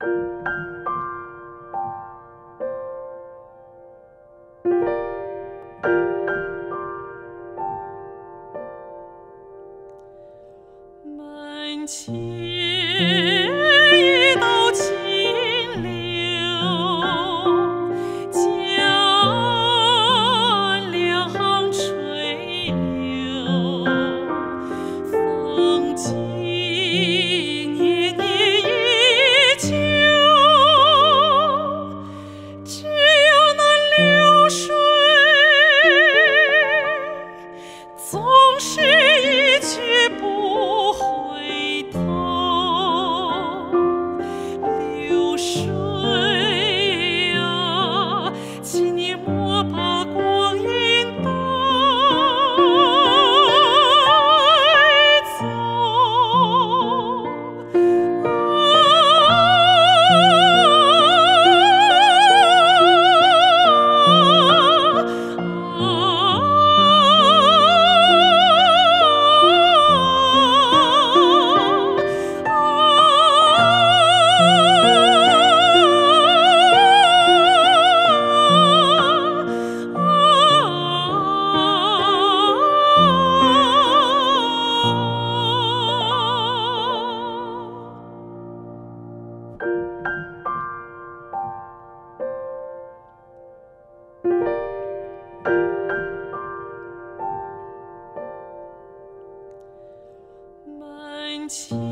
门门前